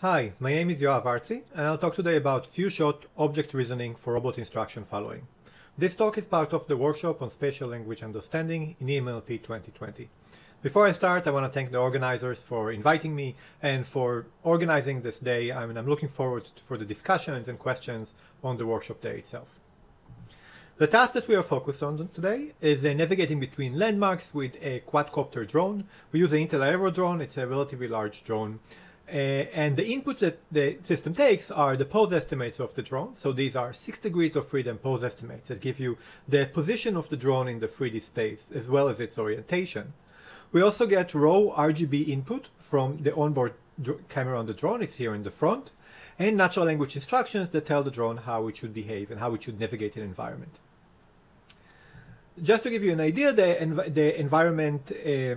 Hi, my name is Yoav Artzi, and I'll talk today about few-shot object reasoning for robot instruction following. This talk is part of the workshop on spatial language understanding in EMNLP 2020. Before I start, I want to thank the organizers for inviting me and for organizing this day. I mean, I'm looking forward to, for the discussions and questions on the workshop day itself. The task that we are focused on today is uh, navigating between landmarks with a quadcopter drone. We use an Intel Aero drone. It's a relatively large drone. Uh, and the inputs that the system takes are the pose estimates of the drone. So these are six degrees of freedom pose estimates that give you the position of the drone in the 3D space as well as its orientation. We also get raw RGB input from the onboard camera on the drone. It's here in the front and natural language instructions that tell the drone how it should behave and how it should navigate an environment. Just to give you an idea, the, env the environment uh,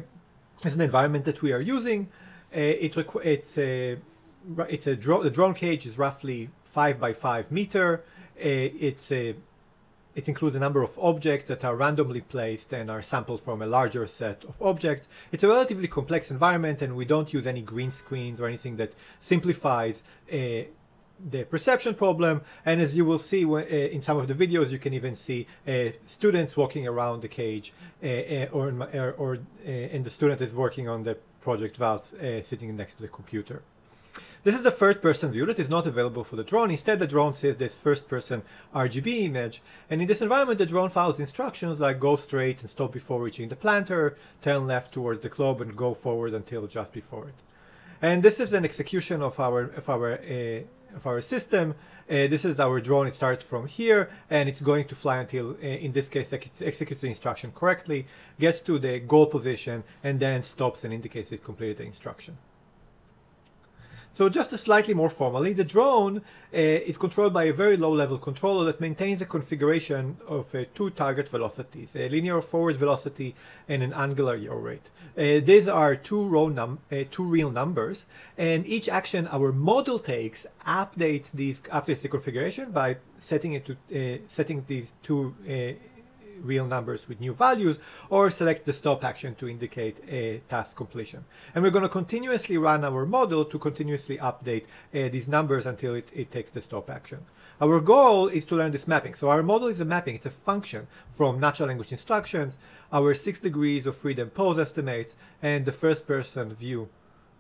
is an environment that we are using. Uh, it it's a it's a. The drone cage is roughly five by five meter. Uh, it's a it includes a number of objects that are randomly placed and are sampled from a larger set of objects. It's a relatively complex environment and we don't use any green screens or anything that simplifies uh, the perception problem and as you will see uh, in some of the videos you can even see uh, students walking around the cage uh, uh or, or, or uh, and the student is working on the project Valts uh, sitting next to the computer. This is the first person view that is not available for the drone. Instead, the drone sees this first person RGB image. And in this environment, the drone follows instructions like go straight and stop before reaching the planter, turn left towards the globe and go forward until just before it. And this is an execution of our, of our uh, of our system. Uh, this is our drone. It starts from here and it's going to fly until, uh, in this case, it executes the instruction correctly, gets to the goal position, and then stops and indicates it completed the instruction. So just slightly more formally, the drone uh, is controlled by a very low-level controller that maintains a configuration of uh, two target velocities, a linear forward velocity and an angular yaw rate. Uh, these are two, uh, two real numbers, and each action our model takes updates these updates the configuration by setting it to uh, setting these two uh, real numbers with new values or select the stop action to indicate a task completion. And we're going to continuously run our model to continuously update uh, these numbers until it, it takes the stop action. Our goal is to learn this mapping. So our model is a mapping. It's a function from natural language instructions, our six degrees of freedom pose estimates, and the first person view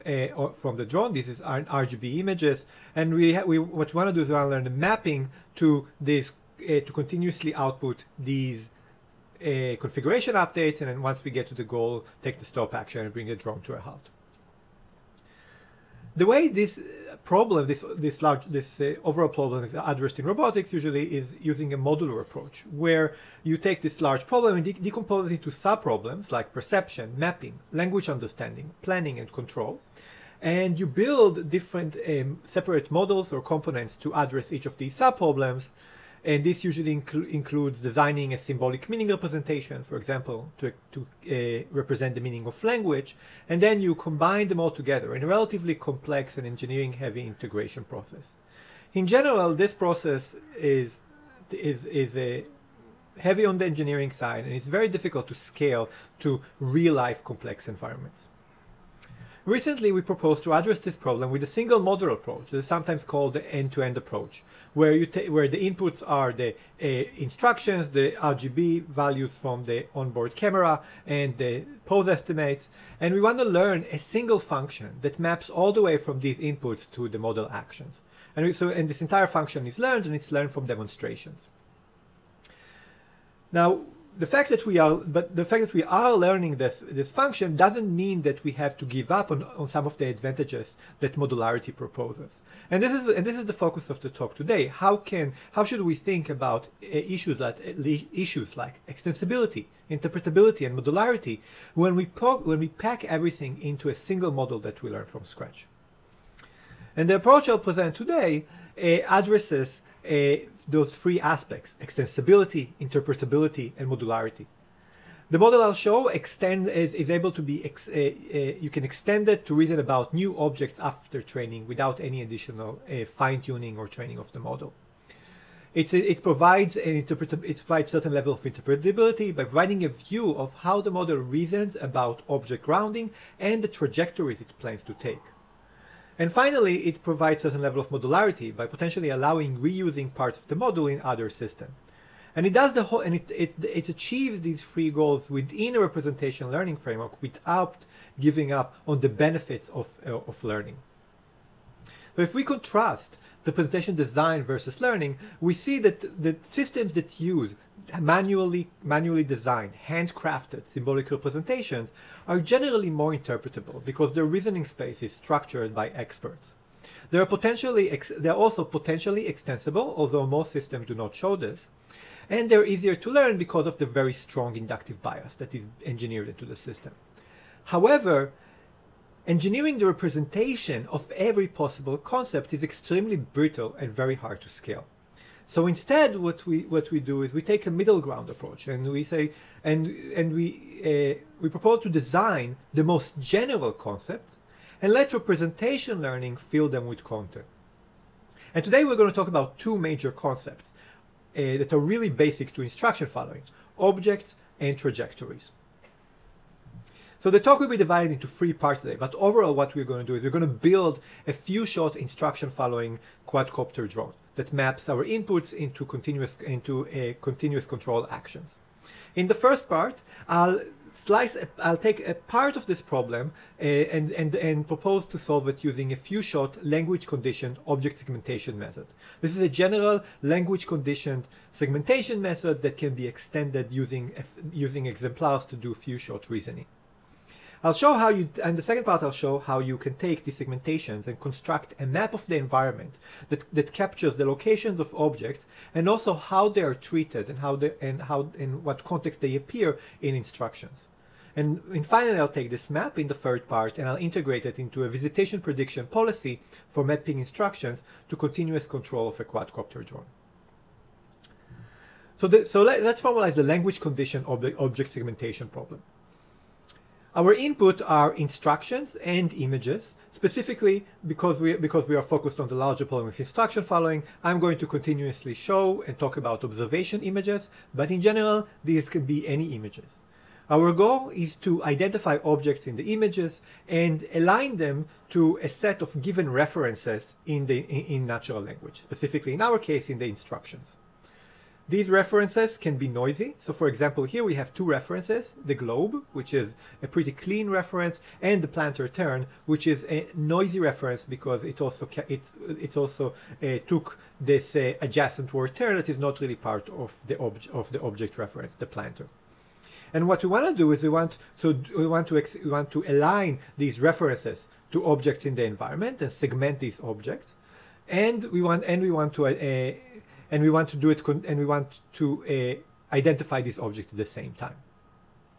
uh, from the drone. This is RGB images, and we, we what we want to do is we want to learn the mapping to this uh, to continuously output these a configuration update, and then once we get to the goal, take the stop action and bring the drone to a halt. The way this problem, this this large, this uh, overall problem is addressed in robotics usually is using a modular approach, where you take this large problem and de decompose it into sub-problems like perception, mapping, language understanding, planning, and control, and you build different um, separate models or components to address each of these sub-problems and this usually inclu includes designing a symbolic meaning representation, for example, to, to uh, represent the meaning of language, and then you combine them all together in a relatively complex and engineering-heavy integration process. In general, this process is, is, is a heavy on the engineering side, and it's very difficult to scale to real-life complex environments. Recently, we proposed to address this problem with a single model approach, that is sometimes called the end-to-end -end approach, where you where the inputs are the uh, instructions, the RGB values from the onboard camera, and the pose estimates, and we want to learn a single function that maps all the way from these inputs to the model actions. And we, so, and this entire function is learned, and it's learned from demonstrations. Now, the fact that we are but the fact that we are learning this this function doesn't mean that we have to give up on, on some of the advantages that modularity proposes. And this is and this is the focus of the talk today. How can how should we think about uh, issues like uh, issues like extensibility interpretability and modularity when we when we pack everything into a single model that we learn from scratch? And the approach i'll present today uh, addresses uh, those three aspects, extensibility, interpretability, and modularity. The model I'll show extend is, is able to be, ex, uh, uh, you can extend it to reason about new objects after training without any additional uh, fine tuning or training of the model. It's, it provides an it provides certain level of interpretability by providing a view of how the model reasons about object grounding and the trajectories it plans to take. And finally, it provides a certain level of modularity by potentially allowing reusing parts of the module in other systems. And it does the whole, and it, it, it achieves these three goals within a representation learning framework without giving up on the benefits of, uh, of learning. So if we contrast the presentation design versus learning, we see that the systems that use manually manually designed, handcrafted symbolic representations are generally more interpretable because their reasoning space is structured by experts. They are potentially they are also potentially extensible, although most systems do not show this, and they're easier to learn because of the very strong inductive bias that is engineered into the system. However, engineering the representation of every possible concept is extremely brittle and very hard to scale. So instead, what we what we do is we take a middle ground approach, and we say, and and we uh, we propose to design the most general concepts, and let representation learning fill them with content. And today we're going to talk about two major concepts uh, that are really basic to instruction following: objects and trajectories. So the talk will be divided into three parts today, but overall what we're going to do is we're going to build a few-shot instruction following quadcopter drone that maps our inputs into continuous into a continuous control actions. In the first part, I'll slice I'll take a part of this problem uh, and, and, and propose to solve it using a few-shot language conditioned object segmentation method. This is a general language conditioned segmentation method that can be extended using, using exemplars to do few-shot reasoning. I'll show how you, and the second part I'll show how you can take these segmentations and construct a map of the environment that, that captures the locations of objects and also how they are treated and how they, and how, in what context they appear in instructions. And, and finally, I'll take this map in the third part and I'll integrate it into a visitation prediction policy for mapping instructions to continuous control of a quadcopter drone. So, the, so let, us formalize the language condition of the object segmentation problem. Our input are instructions and images. Specifically, because we, because we are focused on the larger problem of instruction following, I'm going to continuously show and talk about observation images, but in general, these can be any images. Our goal is to identify objects in the images and align them to a set of given references in, the, in natural language, specifically in our case in the instructions. These references can be noisy. So for example, here we have two references, the globe, which is a pretty clean reference, and the planter turn, which is a noisy reference because it also it it's also uh, took this uh, adjacent word turn that is not really part of the object of the object reference, the planter. And what we want to do is we want to we want to we want to align these references to objects in the environment and segment these objects, and we want and we want to uh, and we want to do it and we want to uh, identify these objects at the same time.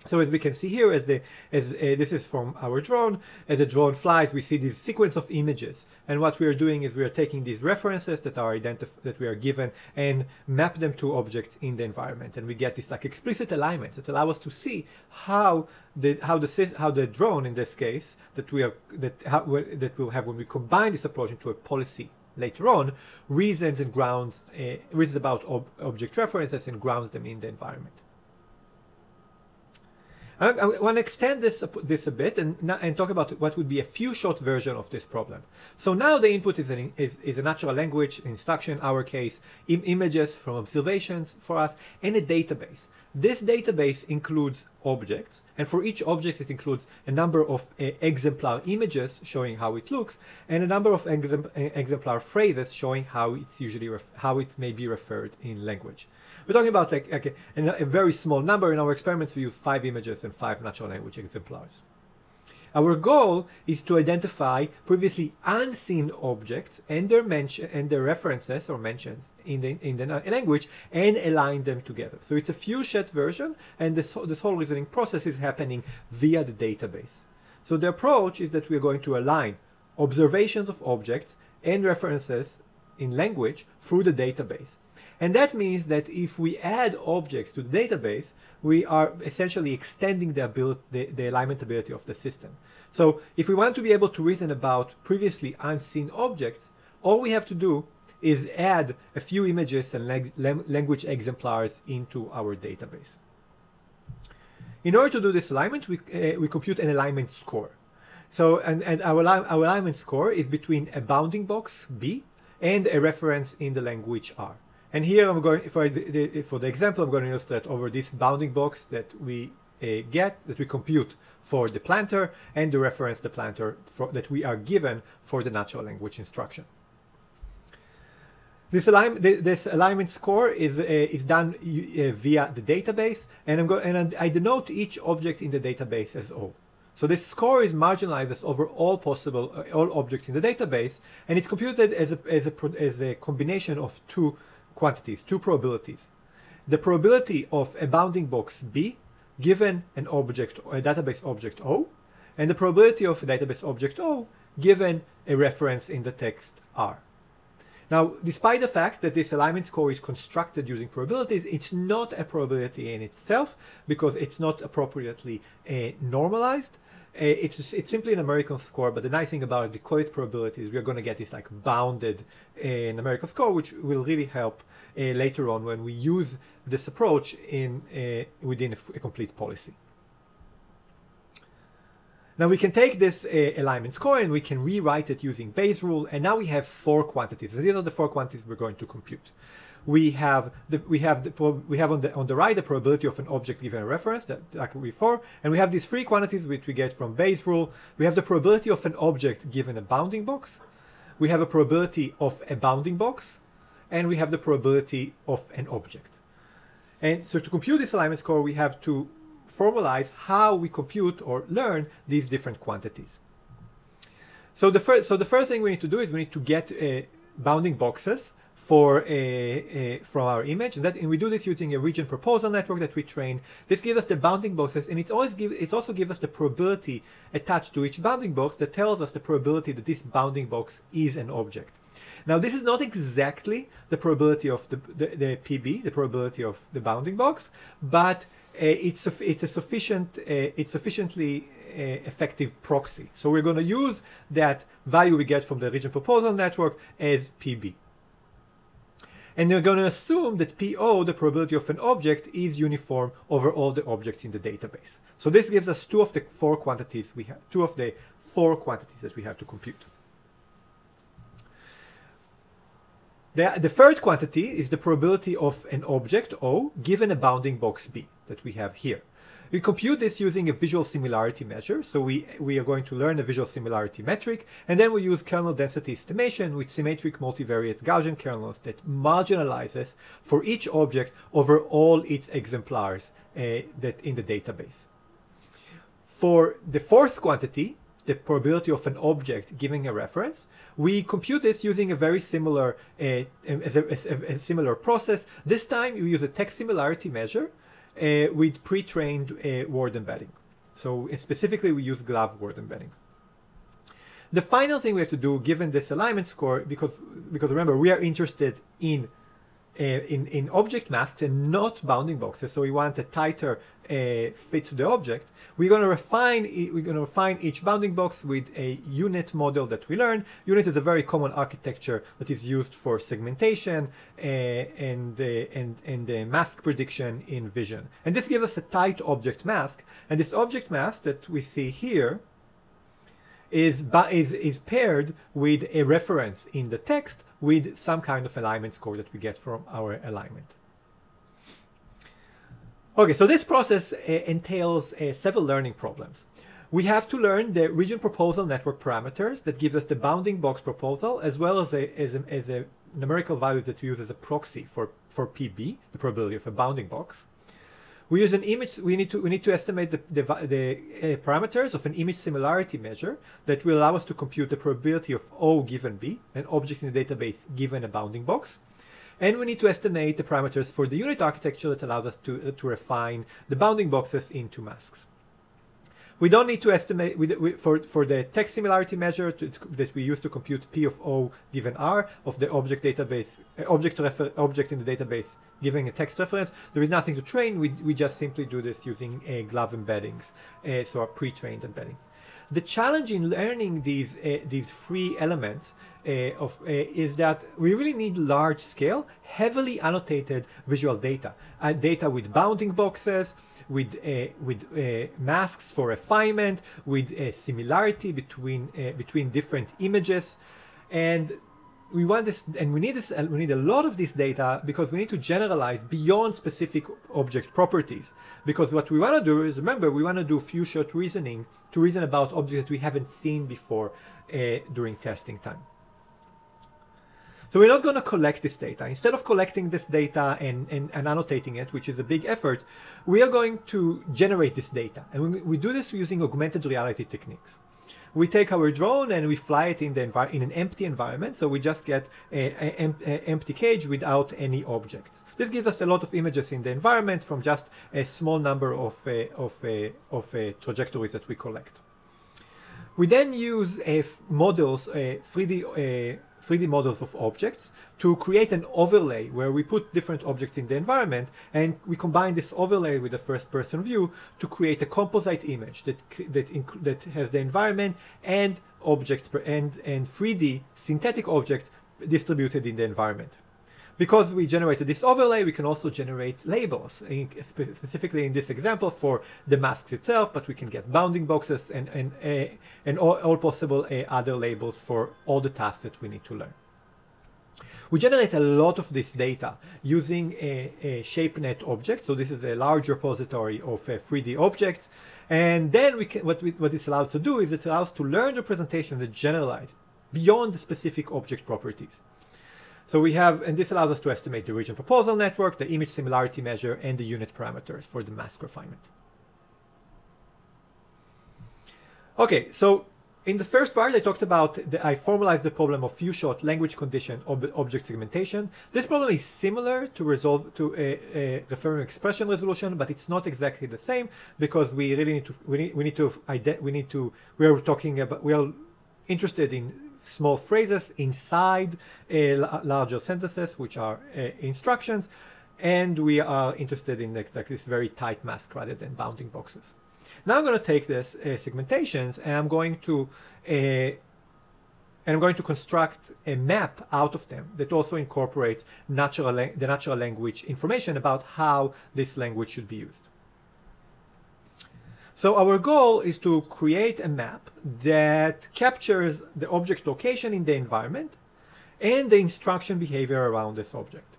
So as we can see here, as the as uh, this is from our drone, as the drone flies, we see this sequence of images. And what we are doing is we are taking these references that are identified that we are given and map them to objects in the environment, and we get this like explicit alignments that allow us to see how the how the how the drone in this case that we are that how, that we'll have when we combine this approach into a policy later on reasons and grounds uh, reasons about ob object references and grounds them in the environment. I, want to extend this this a bit and and talk about what would be a few-shot version of this problem. So now the input is an is, is a natural language instruction, in our case, Im images from observations for us, and a database. This database includes objects, and for each object it includes a number of uh, exemplar images showing how it looks, and a number of uh, exemplar phrases showing how it's usually how it may be referred in language. We're talking about like, like a, a very small number. In our experiments, we use five images and five natural language exemplars. Our goal is to identify previously unseen objects and their mention and their references or mentions in the in the language and align them together. So it's a few shot version, and this this whole reasoning process is happening via the database. So the approach is that we're going to align observations of objects and references in language through the database. And that means that if we add objects to the database, we are essentially extending the, ability, the, the, alignment ability of the system. So if we want to be able to reason about previously unseen objects, all we have to do is add a few images and language exemplars into our database. In order to do this alignment, we, uh, we compute an alignment score. So, and, and our, our alignment score is between a bounding box, B, and a reference in the language R. And here I'm going, for the, for the example, I'm going to illustrate over this bounding box that we uh, get, that we compute for the planter, and the reference the planter for, that we are given for the natural language instruction. This, align, this alignment score is, uh, is done uh, via the database, and, I'm and I denote each object in the database as O. So this score is marginalized over all possible uh, all objects in the database, and it's computed as a, as a, as a combination of two quantities, two probabilities. The probability of a bounding box B given an object, a database object O, and the probability of a database object O given a reference in the text R. Now, despite the fact that this alignment score is constructed using probabilities, it's not a probability in itself because it's not appropriately uh, normalized. Uh, it's it's simply an numerical score, but the nice thing about it, because it's probabilities, we're going to get this like bounded uh, numerical score, which will really help uh, later on when we use this approach in uh, within a, a complete policy. Now we can take this uh, alignment score and we can rewrite it using Bayes rule, and now we have four quantities. These are the four quantities we're going to compute. We have the we have the we have on the on the right the probability of an object given a reference that like before, and we have these three quantities which we get from Bayes rule. We have the probability of an object given a bounding box. We have a probability of a bounding box, and we have the probability of an object. And so to compute this alignment score, we have to formalize how we compute or learn these different quantities. So the first, so the first thing we need to do is we need to get uh, bounding boxes for a, a, from our image, and that and we do this using a region proposal network that we train. This gives us the bounding boxes, and it's always give it also gives us the probability attached to each bounding box that tells us the probability that this bounding box is an object. Now, this is not exactly the probability of the, the, the PB, the probability of the bounding box, but uh, it's it's a sufficient uh, it's sufficiently uh, effective proxy. So we're going to use that value we get from the region proposal network as PB. And we're going to assume that PO, the probability of an object, is uniform over all the objects in the database. So this gives us two of the four quantities we have, two of the four quantities that we have to compute. The, the third quantity is the probability of an object O given a bounding box B that we have here. We compute this using a visual similarity measure. So we, we are going to learn a visual similarity metric, and then we use kernel density estimation with symmetric multivariate Gaussian kernels that marginalizes for each object over all its exemplars uh, that in the database. For the fourth quantity, the probability of an object giving a reference, we compute this using a very similar, uh, a, a, a, similar process. This time we use a text similarity measure uh, with pre-trained uh, word embedding. So specifically we use GloVe word embedding. The final thing we have to do, given this alignment score, because because remember we are interested in uh, in in object masks and not bounding boxes, so we want a tighter uh, fit to the object. We're going to refine we're going to refine each bounding box with a U-Net model that we learn. U-Net is a very common architecture that is used for segmentation uh, and uh, and and uh, mask prediction in vision. And this gives us a tight object mask. And this object mask that we see here is, is, is paired with a reference in the text with some kind of alignment score that we get from our alignment. Okay, so this process uh, entails uh, several learning problems. We have to learn the region proposal network parameters that gives us the bounding box proposal as well as a, as a, as a numerical value that we use as a proxy for, for PB, the probability of a bounding box. We use an image, we need to, we need to estimate the, the, the uh, parameters of an image similarity measure that will allow us to compute the probability of O given B, an object in the database given a bounding box. And we need to estimate the parameters for the U-Net architecture that allows us to, to refine the bounding boxes into masks. We don't need to estimate we, we, for, for the text similarity measure to, that we use to compute P of O given R of the object database, uh, object, refer, object in the database giving a text reference. There is nothing to train. We, we just simply do this using uh, GloVe embeddings, uh, so our pre-trained embeddings. The challenge in learning these uh, these free elements uh, of uh, is that we really need large scale, heavily annotated visual data, uh, data with bounding boxes, with uh, with uh, masks for refinement, with a similarity between between different images, and we want this and we need this we need a lot of this data because we need to generalize beyond specific object properties because what we want to do is remember we want to do a few shot reasoning to reason about objects that we haven't seen before uh, during testing time so we're not going to collect this data. Instead of collecting this data and, and, and, annotating it, which is a big effort, we are going to generate this data. And we, we do this using augmented reality techniques we take our drone and we fly it in the in an empty environment. So we just get an empty cage without any objects. This gives us a lot of images in the environment from just a small number of uh, of uh, of uh, trajectories that we collect. We then use uh, models, 3D 3D models of objects to create an overlay where we put different objects in the environment and we combine this overlay with a first person view to create a composite image that that, that has the environment and objects and, and 3D synthetic objects distributed in the environment. Because we generated this overlay, we can also generate labels, specifically in this example for the masks itself, but we can get bounding boxes and, and, uh, and all, all possible uh, other labels for all the tasks that we need to learn. We generate a lot of this data using a, a ShapeNet object. So this is a large repository of uh, 3D objects. And then we can, what, we, what this allows to do is it allows to learn representation that generalize beyond the specific object properties. So we have, and this allows us to estimate the region proposal network, the image similarity measure, and the U-Net parameters for the mask refinement. Okay, so in the first part, I talked about, I formalized the problem of few-shot language condition ob object segmentation. This problem is similar to resolve to a, a referring expression resolution, but it's not exactly the same because we really need to, we need, we need to, we need to, we are talking about, we are interested in small phrases inside a larger sentences, which are uh, instructions, and we are interested in exactly this very tight mask rather than bounding boxes. Now I'm going to take this uh, segmentations and I'm going to uh, and I'm going to construct a map out of them that also incorporates natural the natural language information about how this language should be used. So our goal is to create a map that captures the object location in the environment and the instruction behavior around this object.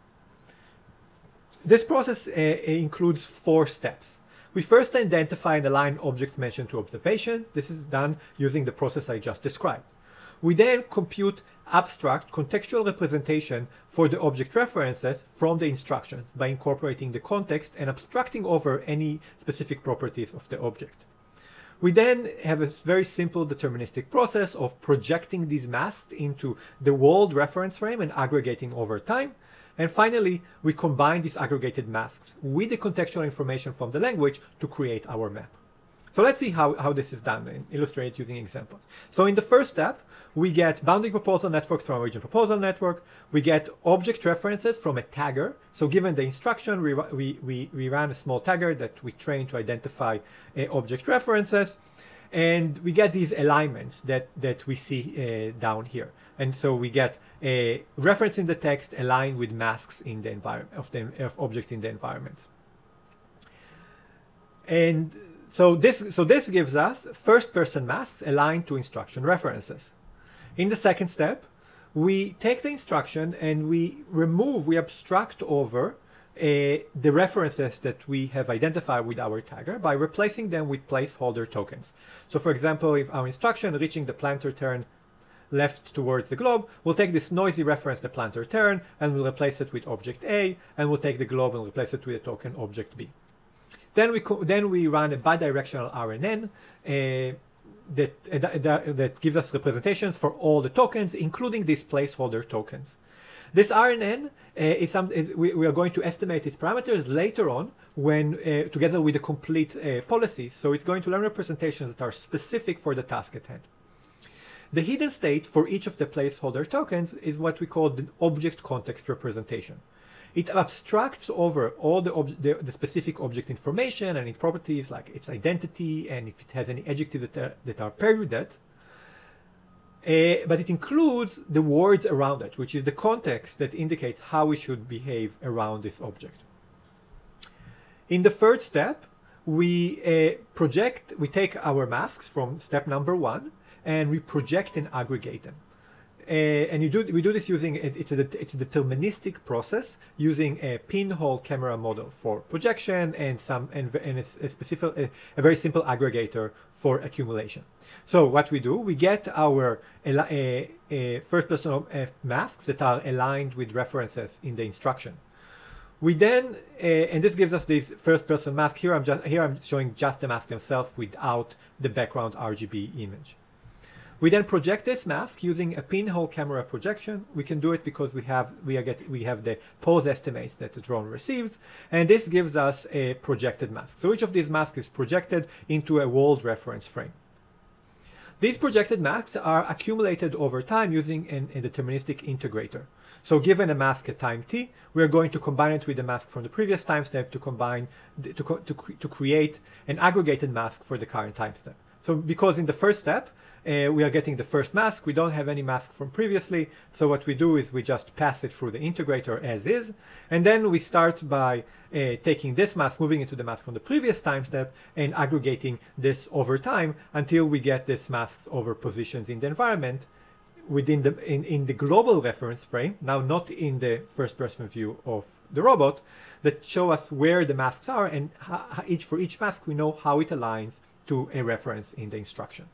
This process uh, includes four steps. We first identify and align objects mentioned to observation. This is done using the process I just described. We then compute abstract contextual representation for the object references from the instructions by incorporating the context and abstracting over any specific properties of the object. We then have a very simple deterministic process of projecting these masks into the world reference frame and aggregating over time. And finally, we combine these aggregated masks with the contextual information from the language to create our map. So let's see how, how this is done and illustrate using examples. So in the first step, we get bounding proposal networks from a region proposal network. We get object references from a tagger. So given the instruction, we, we, we, we ran a small tagger that we train to identify uh, object references. And we get these alignments that, that we see uh, down here. And so we get a reference in the text aligned with masks in the environment of, the, of objects in the environment. And so this, so this gives us first-person masks aligned to instruction references. In the second step, we take the instruction and we remove, we abstract over uh, the references that we have identified with our tagger by replacing them with placeholder tokens. So for example, if our instruction reaching the planter turn left towards the globe, we'll take this noisy reference, the planter turn, and we'll replace it with object A, and we'll take the globe and replace it with a token object B. Then we then we run a bidirectional RNN uh, that, uh, that, that gives us representations for all the tokens, including these placeholder tokens. This RNN uh, is some is, we, we, are going to estimate its parameters later on when uh, together with the complete uh, policy. So it's going to learn representations that are specific for the task at hand. The hidden state for each of the placeholder tokens is what we call the object context representation. It abstracts over all the, the, the, specific object information and its properties like its identity and if it has any adjectives that are, that are paired with it. Uh, but it includes the words around it, which is the context that indicates how we should behave around this object. In the third step, we uh, project, we take our masks from step number one and we project and aggregate them. Uh, and you do we do this using it's a it's a deterministic process using a pinhole camera model for projection and some and, and a, specific a, a, very simple aggregator for accumulation. So what we do we get our first person uh, masks that are aligned with references in the instruction. We then uh, and this gives us this first person mask here. I'm just here I'm showing just the mask themselves without the background RGB image. We then project this mask using a pinhole camera projection. We can do it because we have we are get, we have the pose estimates that the drone receives, and this gives us a projected mask. So each of these masks is projected into a world reference frame. These projected masks are accumulated over time using an, a deterministic integrator. So given a mask at time t, we are going to combine it with the mask from the previous time step to combine to, to, to create an aggregated mask for the current time step. So because in the first step, uh, we are getting the first mask, we don't have any mask from previously, so what we do is we just pass it through the integrator as is, and then we start by uh, taking this mask, moving into the mask from the previous time step, and aggregating this over time until we get this mask over positions in the environment within the in, in the global reference frame, now not in the first person view of the robot, that show us where the masks are and each for each mask we know how it aligns to a reference in the instruction.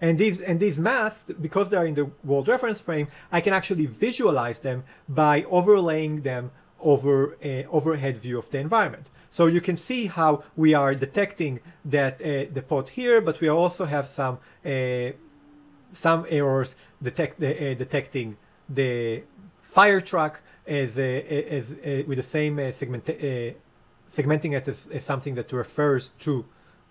And these, and these masks, because they're in the world reference frame, I can actually visualize them by overlaying them over an overhead view of the environment. So you can see how we are detecting that uh, the pot here, but we also have some uh, some errors detect, uh, detecting the fire truck as, as with the same uh, segment, uh, segmenting it as, as something that refers to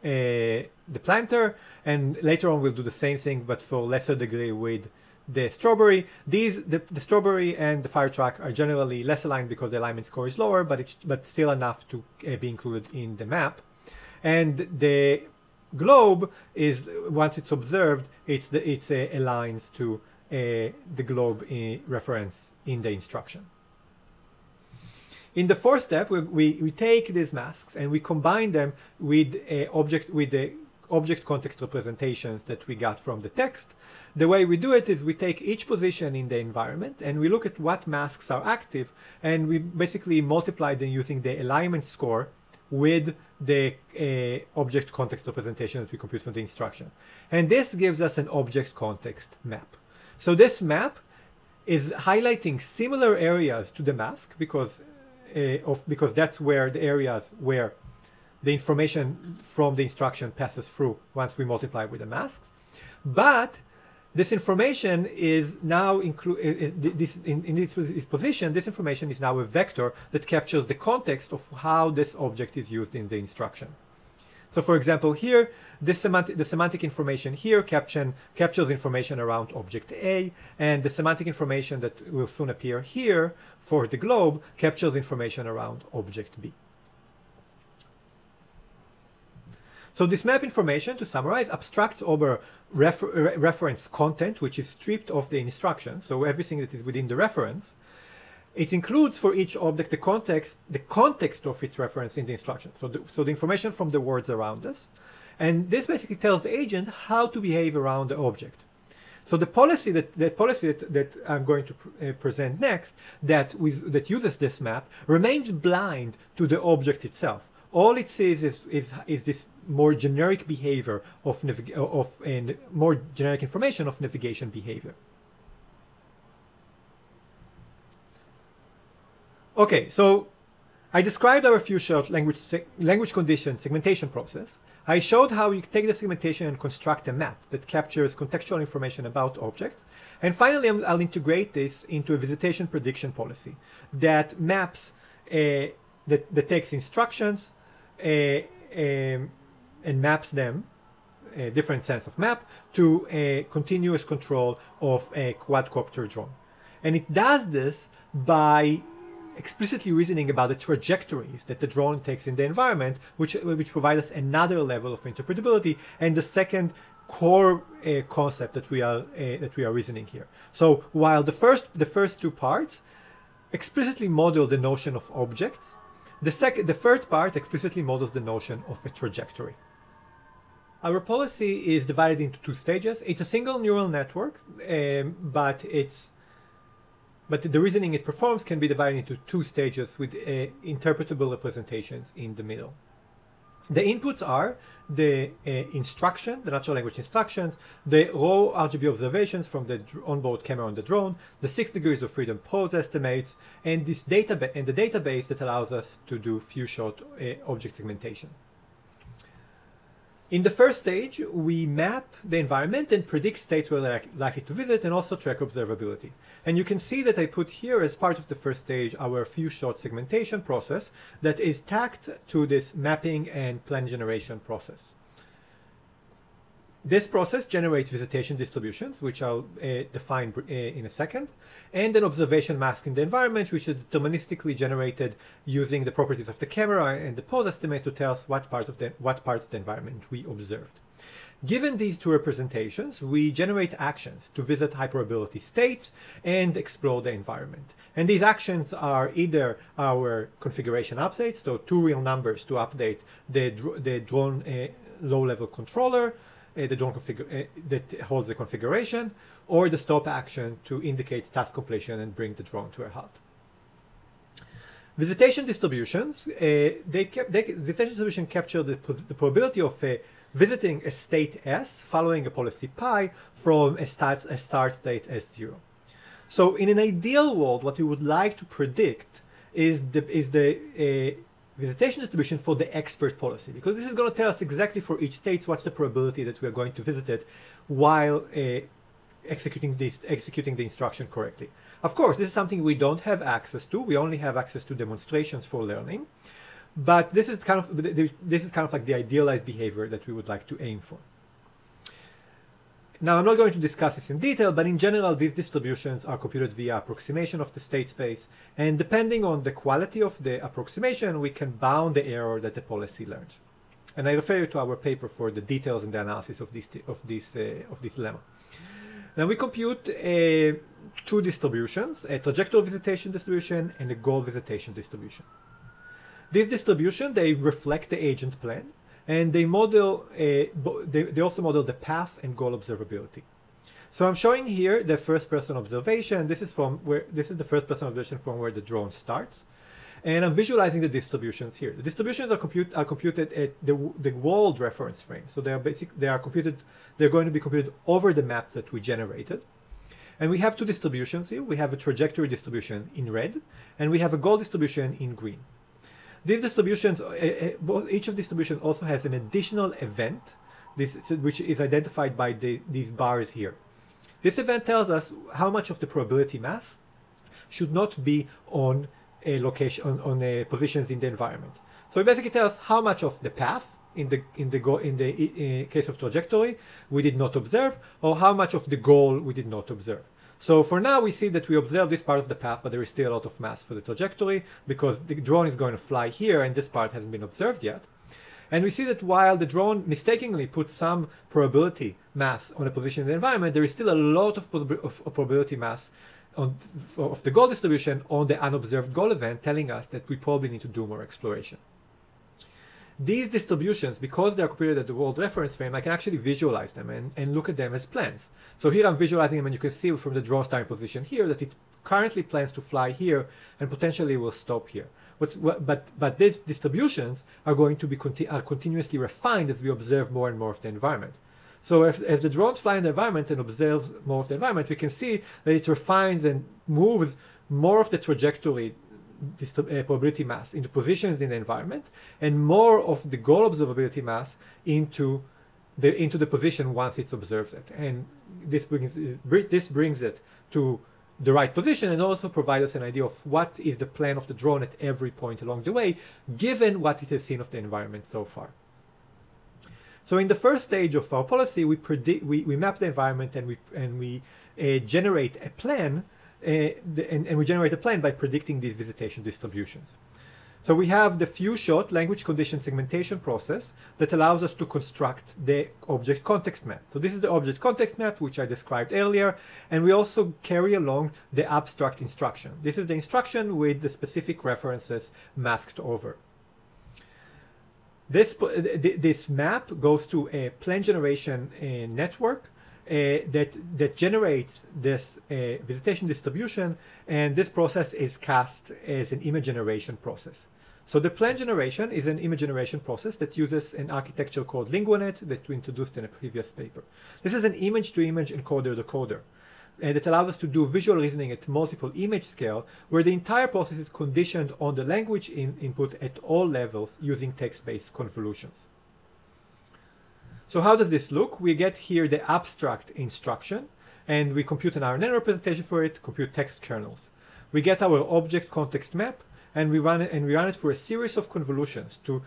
uh, the planter and later on we'll do the same thing but for lesser degree with the strawberry. These the, the strawberry and the fire truck are generally less aligned because the alignment score is lower but it's but still enough to uh, be included in the map. And the globe is once it's observed it's the it's uh, aligns to uh, the globe in reference in the instruction. In the fourth step, we, we, we take these masks and we combine them with a object with the object context representations that we got from the text. The way we do it is we take each position in the environment and we look at what masks are active and we basically multiply them using the alignment score with the uh, object context representation that we compute from the instruction. And this gives us an object context map. So this map is highlighting similar areas to the mask because Uh, of because that's where the areas where the information from the instruction passes through once we multiply with the masks. But this information is now include uh, uh, this in, in this, this, position. This information is now a vector that captures the context of how this object is used in the instruction. So for example, here, this semantic, the semantic information here caption, captures information around object A, and the semantic information that will soon appear here for the globe captures information around object B. So this map information, to summarize, abstracts over refer reference content, which is stripped of the instructions. so everything that is within the reference, it includes for each object the context, the context of its reference in the instruction. So the, so the information from the words around us. And this basically tells the agent how to behave around the object. So the policy that the policy that, that I'm going to pr uh, present next that with, that uses this map remains blind to the object itself. All it sees is is, is this more generic behavior of of and more generic information of navigation behavior. Okay, so I described our short language, language condition segmentation process. I showed how you take the segmentation and construct a map that captures contextual information about objects. And finally, I'll integrate this into a visitation prediction policy that maps, uh, that, that takes instructions uh, um, and maps them a different sense of map to a continuous control of a quadcopter drone. And it does this by explicitly reasoning about the trajectories that the drone takes in the environment, which, which provide us another level of interpretability. And the second core uh, concept that we are uh, that we are reasoning here. So while the first the first two parts explicitly model the notion of objects, the second the third part explicitly models the notion of a trajectory. Our policy is divided into two stages. It's a single neural network, um, but it's but the reasoning it performs can be divided into two stages with uh, interpretable representations in the middle. The inputs are the uh, instruction, the natural language instructions, the raw RGB observations from the onboard camera on the drone, the six degrees of freedom pose estimates, and this database and the database that allows us to do few shot uh, object segmentation. In the first stage, we map the environment and predict states we're likely to visit and also track observability. And you can see that I put here as part of the first stage our few shot segmentation process that is tacked to this mapping and plan generation process. This process generates visitation distributions, which I'll uh, define uh, in a second, and an observation mask in the environment, which is deterministically generated using the properties of the camera and the pose estimate to tell us what parts of the what parts of the environment we observed. Given these two representations, we generate actions to visit high probability states and explore the environment. And these actions are either our configuration updates, so two real numbers to update the, the drone uh, low-level controller, the drone config uh, that holds the configuration, or the stop action to indicate task completion and bring the drone to a halt. Visitation distributions, uh, they, kept, they, visitation distribution capture the, the probability of uh, visiting a state S following a policy pi from a start, a start date S0. So in an ideal world, what we would like to predict is the, is the uh, visitation distribution for the expert policy because this is going to tell us exactly for each state what's the probability that we are going to visit it while uh, executing this executing the instruction correctly. Of course, this is something we don't have access to. We only have access to demonstrations for learning. But this is kind of this is kind of like the idealized behavior that we would like to aim for. Now, I'm not going to discuss this in detail, but in general, these distributions are computed via approximation of the state space, and depending on the quality of the approximation, we can bound the error that the policy learned. And I refer you to our paper for the details and the analysis of this of this uh, of this lemma. Then we compute uh, two distributions: a trajectory visitation distribution and a goal visitation distribution. These distributions they reflect the agent plan, and they model uh, a, they, they also model the path and goal observability. So I'm showing here the first person observation. This is from where this is the first person observation from where the drone starts. And I'm visualizing the distributions here. The distributions are, compute, are computed at the, the world reference frame. So they are basic they are computed they're going to be computed over the map that we generated. And we have two distributions here. We have a trajectory distribution in red, and we have a goal distribution in green. These distributions, uh, uh, each of distribution also has an additional event, this, which is identified by the, these bars here. This event tells us how much of the probability mass should not be on a location on, on a positions in the environment. So it basically tells us how much of the path in the in the go in the in case of trajectory we did not observe, or how much of the goal we did not observe. So for now, we see that we observe this part of the path, but there is still a lot of mass for the trajectory because the drone is going to fly here and this part hasn't been observed yet. And we see that while the drone mistakenly puts some probability mass on a position in the environment, there is still a lot of, prob of, of probability mass on, of the goal distribution on the unobserved goal event, telling us that we probably need to do more exploration. These distributions, because they're computed at the world reference frame, I can actually visualize them and, and look at them as plans. So here I'm visualizing them and you can see from the draw starting position here that it currently plans to fly here and potentially will stop here. But, but these distributions are going to be conti are continuously refined as we observe more and more of the environment. So if, as the drones fly in the environment and observe more of the environment, we can see that it refines and moves more of the trajectory probability mass into positions in the environment and more of the goal observability mass into the into the position once it observes it. And this brings this brings it to the right position and also provide us an idea of what is the plan of the drone at every point along the way given what it has seen of the environment so far. So in the first stage of our policy we predict we, we map the environment and we and we uh, generate a plan and, and we generate a plan by predicting these visitation distributions. So we have the few-shot language condition segmentation process that allows us to construct the object context map. So this is the object context map, which I described earlier, and we also carry along the abstract instruction. This is the instruction with the specific references masked over. This, this map goes to a plan generation uh, network uh, that that generates this uh, visitation distribution, and this process is cast as an image generation process. So the plan generation is an image generation process that uses an architecture called LingUNet that we introduced in a previous paper. This is an image-to-image encoder-decoder and it allows us to do visual reasoning at multiple image scale where the entire process is conditioned on the language in input at all levels using text-based convolutions. So how does this look? We get here the abstract instruction and we compute an RNN representation for it, compute text kernels. We get our object context map and we run it and we run it for a series of convolutions to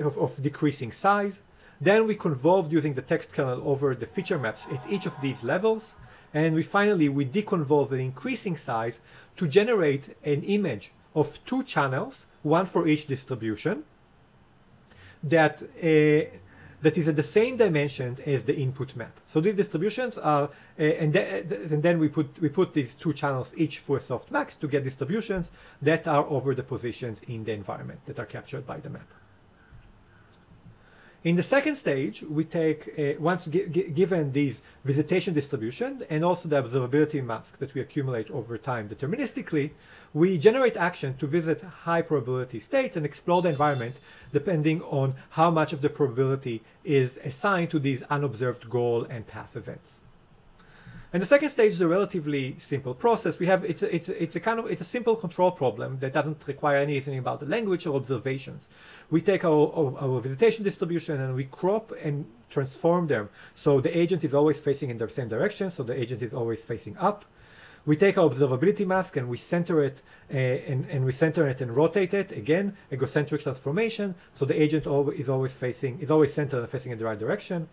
of, of decreasing size. Then we convolve using the text kernel over the feature maps at each of these levels. And we finally we deconvolve the increasing size to generate an image of two channels, one for each distribution, that uh, that is at the same dimension as the input map. So these distributions are, uh, and, th and, then we put we put these two channels each for softmax to get distributions that are over the positions in the environment that are captured by the map. In the second stage, we take, uh, once given these visitation distribution and also the observability mask that we accumulate over time deterministically, we generate action to visit high probability states and explore the environment depending on how much of the probability is assigned to these unobserved goal and path events. And the second stage is a relatively simple process. We have it's a, it's a, it's a kind of it's a simple control problem that doesn't require anything about the language or observations. We take our, our, our visitation distribution and we crop and transform them so the agent is always facing in the same direction. So the agent is always facing up. We take our observability mask and we center it uh, and, and we center it and rotate it again, egocentric transformation. So the agent is always facing is always centered and facing in the right direction.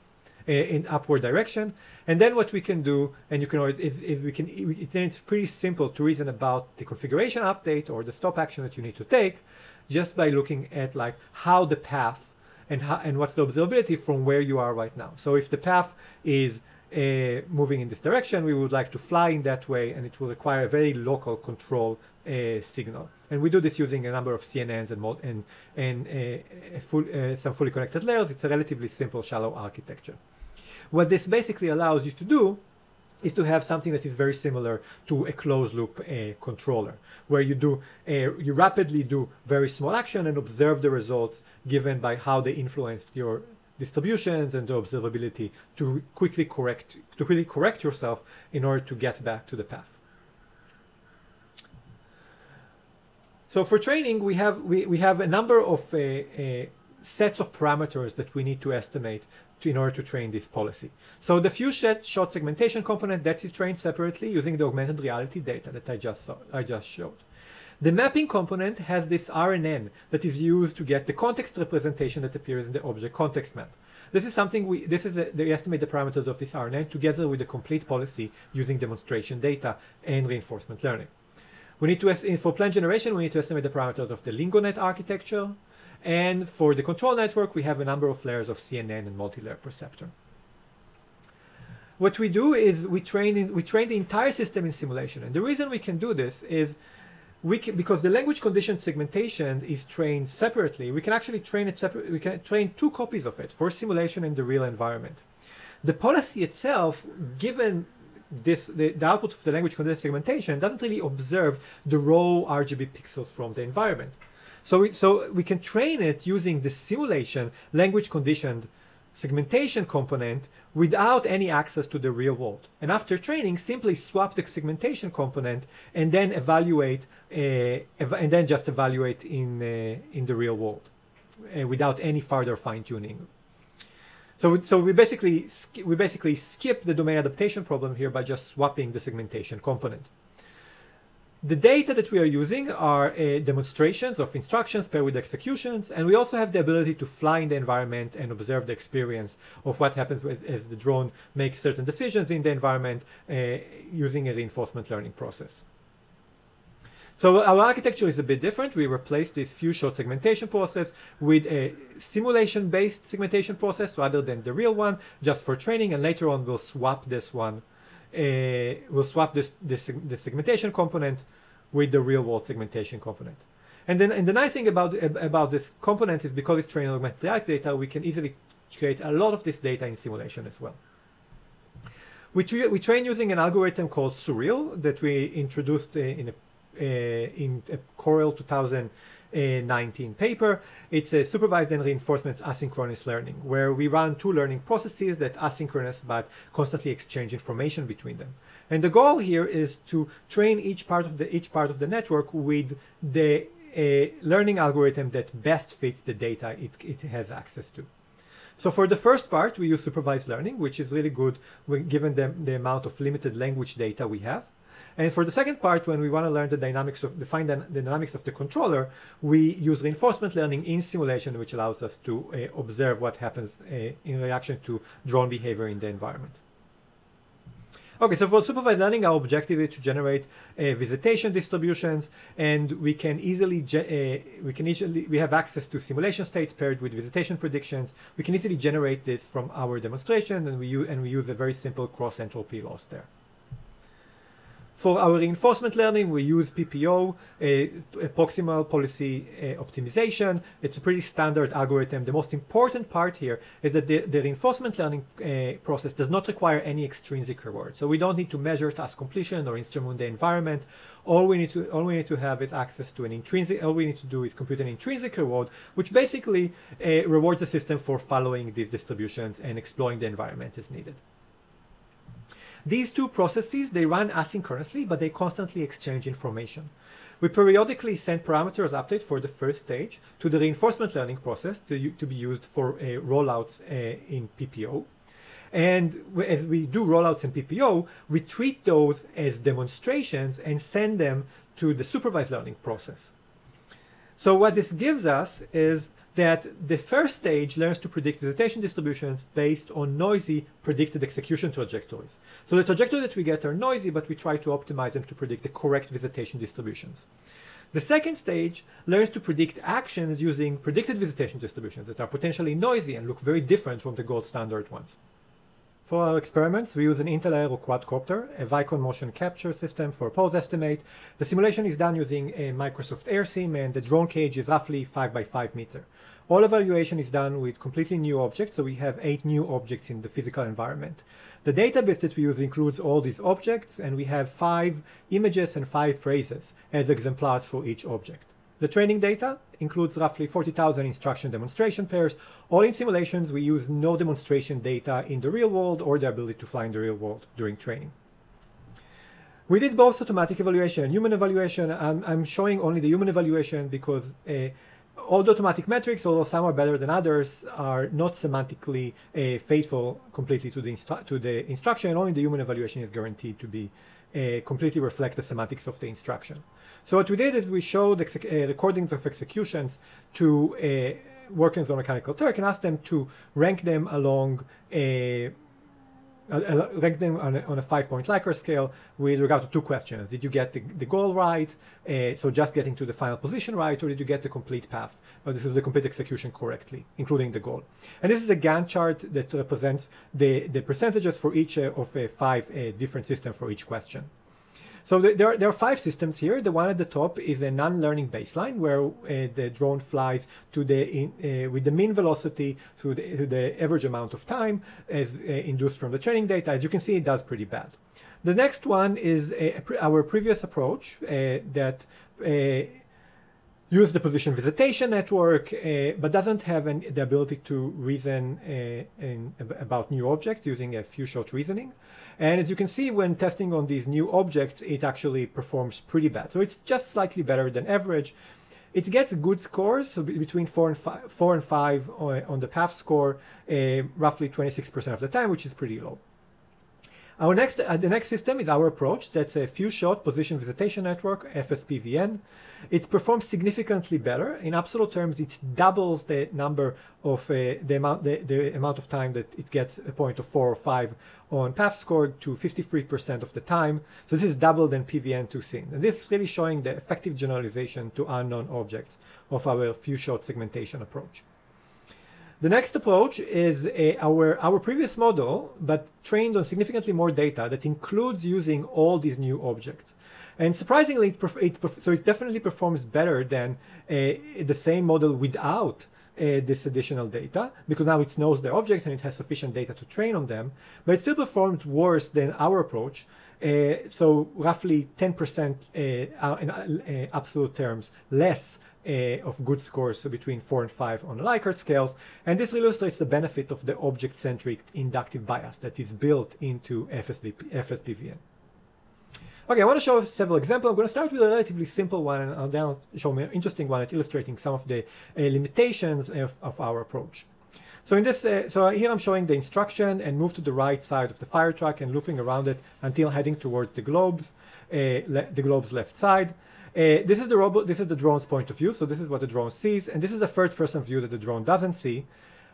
Uh, in upward direction. And then what we can do, and you can always, is, is we can, then it's pretty simple to reason about the configuration update or the stop action that you need to take just by looking at like how the path and how, and what's the observability from where you are right now. So if the path is uh, moving in this direction, we would like to fly in that way, and it will require a very local control uh, signal. And we do this using a number of CNNs and and and uh, full, uh, some fully connected layers. It's a relatively simple, shallow architecture. What this basically allows you to do is to have something that is very similar to a closed loop uh, controller, where you do uh, you rapidly do very small action and observe the results given by how they influenced your distributions and the observability to quickly correct to quickly correct yourself in order to get back to the path. So for training, we have we, we have a number of uh, uh, sets of parameters that we need to estimate to, in order to train this policy. So the few shot segmentation component that is trained separately using the augmented reality data that I just saw, I just showed. The mapping component has this RNN that is used to get the context representation that appears in the object context map. This is something we, this is a, they estimate the parameters of this RNN together with the complete policy using demonstration data and reinforcement learning. We need to, for plan generation, we need to estimate the parameters of the LingUNet architecture, and for the control network, we have a number of layers of CNN and multi-layer perceptron. What we do is we train, in, we train the entire system in simulation. And the reason we can do this is we can, because the language condition segmentation is trained separately, we can actually train it separate, we can train two copies of it for simulation in the real environment. The policy itself, given this the, the output of the language condition segmentation, doesn't really observe the raw RGB pixels from the environment. So we, so we can train it using the simulation language conditioned segmentation component without any access to the real world. And after training, simply swap the segmentation component and then evaluate, uh, and then just evaluate in, uh, in the real world uh, without any further fine tuning. So, so we basically we basically skip the domain adaptation problem here by just swapping the segmentation component. The data that we are using are uh, demonstrations of instructions paired with executions, and we also have the ability to fly in the environment and observe the experience of what happens with, as the drone makes certain decisions in the environment uh, using a reinforcement learning process. So our architecture is a bit different. We replaced this few shot segmentation process with a simulation-based segmentation process rather than the real one, just for training, and later on we'll swap this one uh, we'll swap this, this the segmentation component with the real world segmentation component. And then and the nice thing about about this component is because it's trained on augmented reality data, we can easily create a lot of this data in simulation as well. We, tra we train using an algorithm called SuReAL that we introduced in a, uh, in a CoRL 2000 19 paper. It's a supervised and reinforcement asynchronous learning, where we run two learning processes that asynchronous but constantly exchange information between them. And the goal here is to train each part of the each part of the network with the uh, learning algorithm that best fits the data it, it has access to. So for the first part, we use supervised learning, which is really good given the, the amount of limited language data we have. And for the second part, when we want to learn the dynamics of define the, dynamics of the controller, we use reinforcement learning in simulation, which allows us to uh, observe what happens uh, in reaction to drone behavior in the environment. Okay, so for supervised learning, our objective is to generate uh, visitation distributions, and we can easily uh, we can easily we have access to simulation states paired with visitation predictions. We can easily generate this from our demonstration, and we use and we use a very simple cross entropy loss there. For our reinforcement learning, we use PPO, a, proximal policy uh, optimization. It's a pretty standard algorithm. The most important part here is that the, the reinforcement learning uh, process does not require any extrinsic reward. So we don't need to measure task completion or instrument the environment. All we need to all we need to have is access to an intrinsic. All we need to do is compute an intrinsic reward, which basically uh, rewards the system for following these distributions and exploring the environment as needed. These two processes, they run asynchronously, but they constantly exchange information. We periodically send parameters update for the first stage to the reinforcement learning process to, to be used for uh, rollouts uh, in PPO. And as we do rollouts in PPO, we treat those as demonstrations and send them to the supervised learning process. So what this gives us is that the first stage learns to predict visitation distributions based on noisy predicted execution trajectories. So the trajectories that we get are noisy, but we try to optimize them to predict the correct visitation distributions. The second stage learns to predict actions using predicted visitation distributions that are potentially noisy and look very different from the gold standard ones. For our experiments, we use an Intel Aero quadcopter, a Vicon motion capture system for pose estimate. The simulation is done using a Microsoft AirSim and the drone cage is roughly 5 by 5 meter. All evaluation is done with completely new objects, so we have eight new objects in the physical environment. The database that we use includes all these objects, and we have five images and five phrases as exemplars for each object. The training data includes roughly 40,000 instruction demonstration pairs. All in simulations, we use no demonstration data in the real world or the ability to fly in the real world during training. We did both automatic evaluation and human evaluation. I'm, I'm showing only the human evaluation because uh, all the automatic metrics, although some are better than others, are not semantically uh, faithful completely to the, to the instruction. Only the human evaluation is guaranteed to be uh, completely reflect the semantics of the instruction. So what we did is we showed uh, recordings of executions to uh, workings on Mechanical Turk and asked them to rank them along a rank them on a, on a five-point Likert scale with regard to two questions. Did you get the, the goal right, uh, so just getting to the final position right, or did you get the complete path, or the complete execution correctly, including the goal? And this is a Gantt chart that represents the, the percentages for each uh, of uh, five uh, different systems for each question. So there are, there are five systems here. The one at the top is a non-learning baseline where uh, the drone flies to the in, uh, with the mean velocity to the, the, average amount of time as uh, induced from the training data. As you can see, it does pretty bad. The next one is a, our previous approach uh, that uh, use the position visitation network, uh, but doesn't have an, the ability to reason uh, in, about new objects using a few shot reasoning. And as you can see, when testing on these new objects, it actually performs pretty bad. So it's just slightly better than average. It gets good scores, so between four and five, four and five on, on the path score, uh, roughly 26% of the time, which is pretty low. Our next, uh, the next system is our approach. That's a few shot position visitation network, FSPVN. It performs significantly better. In absolute terms, it doubles the number of uh, the amount the, the amount of time that it gets a point of four or five on path score to 53% of the time. So this is double than PVN2-SEEN. And this is really showing the effective generalization to unknown objects of our few shot segmentation approach. The next approach is a, our, our previous model, but trained on significantly more data that includes using all these new objects. And surprisingly, it, it so it definitely performs better than uh, the same model without uh, this additional data because now it knows the object and it has sufficient data to train on them, but it still performed worse than our approach. Uh, so roughly 10% uh, in uh, absolute terms less uh, of good scores so between 4 and 5 on Likert scales. And this illustrates the benefit of the object-centric inductive bias that is built into FSVP, FSPVN. Okay, I want to show several examples. I'm going to start with a relatively simple one and I'll then show an interesting one at illustrating some of the uh, limitations of, of, our approach. So in this, uh, so here I'm showing the instruction and move to the right side of the fire truck and looping around it until heading towards the globes, uh, the globe's left side. Uh, this is the robot, this is the drone's point of view. So this is what the drone sees. And this is a third person view that the drone doesn't see.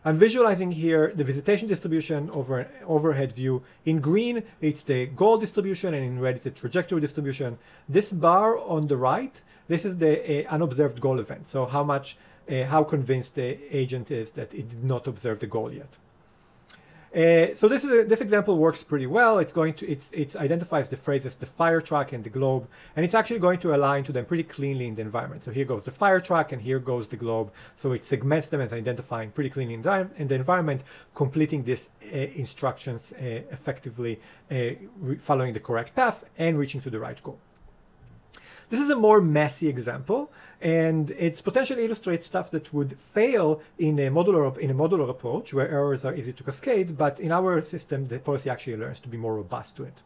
I'm visualizing here the visitation distribution over an overhead view. In green, it's the goal distribution, and in red, it's the trajectory distribution. This bar on the right, this is the uh, unobserved goal event. So how much, uh, how convinced the agent is that it did not observe the goal yet. Uh, so this is a, this example works pretty well. It's going to it's it identifies the phrases the fire truck and the globe, and it's actually going to align to them pretty cleanly in the environment. So here goes the fire truck, and here goes the globe. So it segments them and identifying pretty cleanly in the, in the environment, completing these uh, instructions uh, effectively, uh, following the correct path and reaching to the right goal. This is a more messy example, and it potentially illustrates stuff that would fail in a modular in a modular approach where errors are easy to cascade, but in our system, the policy actually learns to be more robust to it.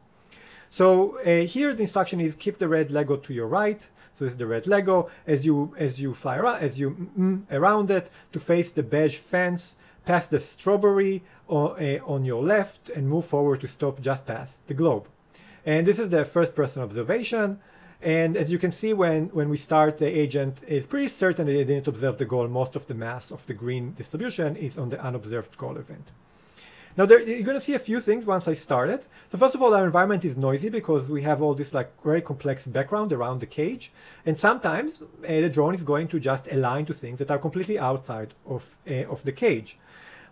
So uh, here the instruction is keep the red Lego to your right. So this is the red Lego. As you as you fly around, as you mm, around it to face the beige fence, past the strawberry uh, on your left, and move forward to stop just past the globe. And this is the first person observation. And as you can see, when, when we start, the agent is pretty certain that it didn't observe the goal. Most of the mass of the green distribution is on the unobserved goal event. Now, there, you're going to see a few things once I start it. So first of all, our environment is noisy because we have all this like very complex background around the cage. And sometimes uh, the drone is going to just align to things that are completely outside of, uh, of the cage.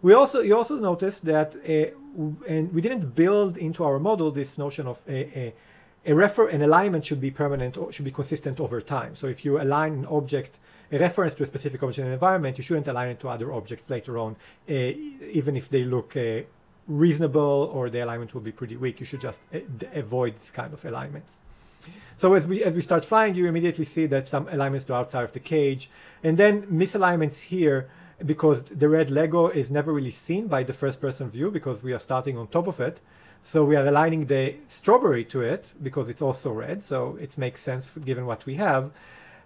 We also, you also notice that, uh, and we didn't build into our model this notion of a, a refer an alignment should be permanent or should be consistent over time. So if you align an object, a reference to a specific object in an environment, you shouldn't align it to other objects later on, uh, even if they look uh, reasonable or the alignment will be pretty weak. You should just uh, avoid this kind of alignments. So as we as we start flying, you immediately see that some alignments are outside of the cage, and then misalignments here because the red Lego is never really seen by the first person view because we are starting on top of it. So we are aligning the strawberry to it because it's also red, so it makes sense given what we have.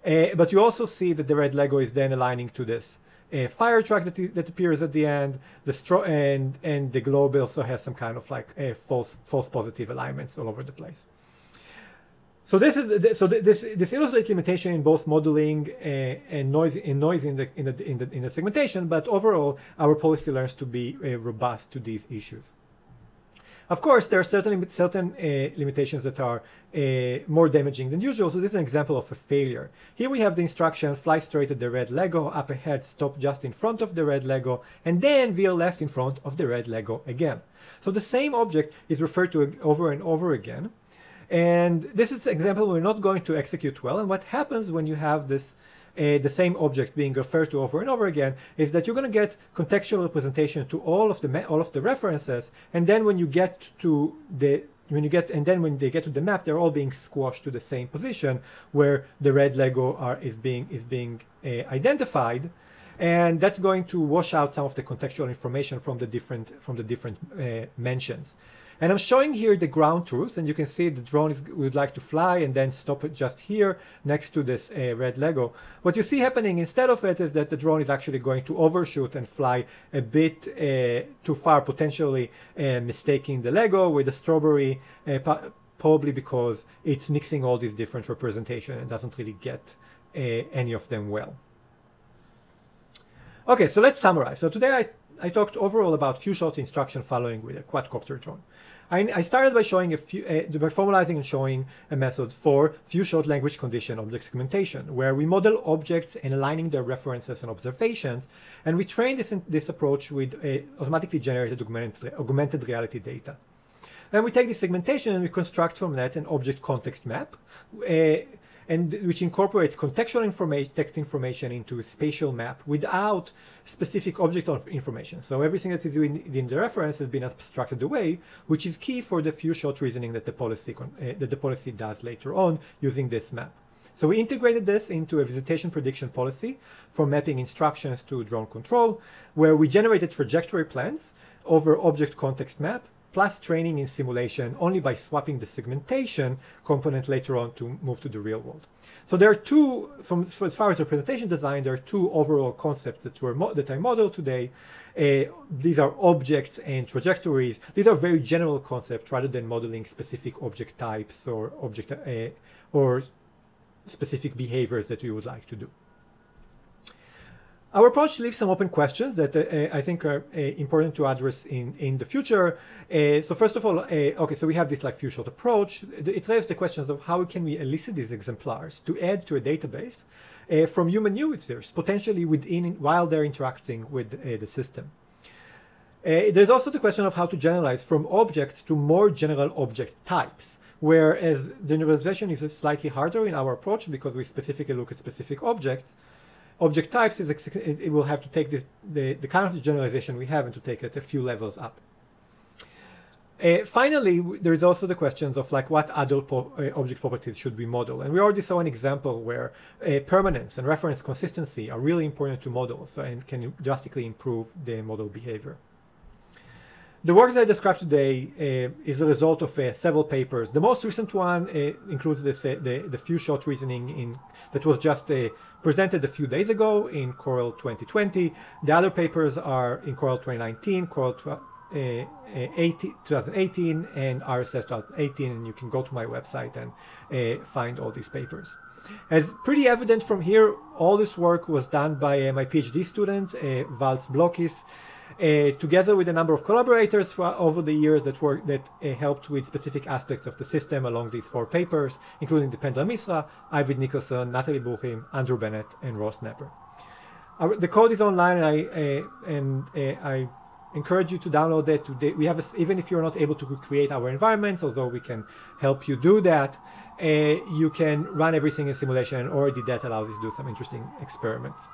Uh, but you also see that the red Lego is then aligning to this uh, fire truck that, that appears at the end. The straw and and the globe also has some kind of like uh, false false positive alignments all over the place. So this is so this this illustrates limitation in both modeling uh, and noise in noise in the in the in the in the segmentation. But overall, our policy learns to be uh, robust to these issues. Of course, there are certain certain uh, limitations that are uh, more damaging than usual. So this is an example of a failure. Here we have the instruction: fly straight at the red Lego, up ahead, stop just in front of the red Lego, and then veer left in front of the red Lego again. So the same object is referred to over and over again. And this is an example we're not going to execute well. And what happens when you have this uh, the same object being referred to over and over again is that you're going to get contextual representation to all of the all of the references and then when you get to the when you get and then when they get to the map they're all being squashed to the same position where the red lego are is being is being uh, identified and that's going to wash out some of the contextual information from the different from the different uh, mentions And I'm showing here the ground truth, and you can see the drone is, would like to fly and then stop it just here next to this uh, red Lego. What you see happening instead of it is that the drone is actually going to overshoot and fly a bit uh, too far, potentially uh, mistaking the Lego with the strawberry, uh, probably because it's mixing all these different representations and doesn't really get uh, any of them well. Okay, so let's summarize. So today I I talked overall about few shot instruction following with a quadcopter drone. I, I started by showing a few, uh, by formalizing and showing a method for few shot language condition object segmentation, where we model objects and aligning their references and observations, and we train this, this approach with automatically generated augmented, augmented reality data. Then we take this segmentation and we construct from that an object context map. Uh, and which incorporates contextual information, text information into a spatial map without specific object of information. So everything that is in the reference has been abstracted away, which is key for the few shot reasoning that the policy uh, that the policy does later on using this map. So we integrated this into a visitation prediction policy for mapping instructions to drone control, where we generated trajectory plans over object context map plus training in simulation only by swapping the segmentation component later on to move to the real world. So there are two, from as far as representation design, there are two overall concepts that were that I model today. Uh, these are objects and trajectories. These are very general concepts rather than modeling specific object types or object uh, or specific behaviors that we would like to do. Our approach leaves some open questions that uh, I think are uh, important to address in, in the future. Uh, so first of all, uh, okay, so we have this like few shot approach. It raises the questions of how can we elicit these exemplars to add to a database uh, from human users, potentially within while they're interacting with uh, the system. there's also the question of how to generalize from objects to more general object types, whereas generalization is slightly harder in our approach because we specifically look at specific objects object types is it will have to take this, the, the kind of generalization we have and to take it a few levels up. Uh, finally, there is also the questions of like what other uh, object properties should we model. And we already saw an example where uh, permanence and reference consistency are really important to model so, and can drastically improve the model behavior. The work that I described today uh, is a result of uh, several papers. The most recent one uh, includes this, uh, the, the few shot reasoning in, that was just uh, presented a few days ago in CoRL 2020. The other papers are in CoRL 2019, CoRL 2018, uh, and RSS 2018, and you can go to my website and find all these papers. As pretty evident from here, all this work was done by my PhD student, Valts Blukis, together with a number of collaborators over the years that worked that uh, helped with specific aspects of the system along these four papers, including Dipendra Misra, Eyvind Niklasson, Nataly Brukhim, Andrew Bennett, and Ross Knepper. The code is online, and I uh, and uh, I encourage you to download it. To we have a, even if you're not able to create our environments, although we can help you do that. Uh, you can run everything in simulation, and already that allows you to do some interesting experiments.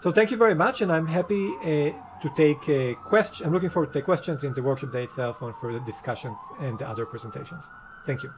So thank you very much, and I'm happy uh, to take uh, questions. I'm looking forward to take questions in the workshop day itself and for the discussion and the other presentations. Thank you.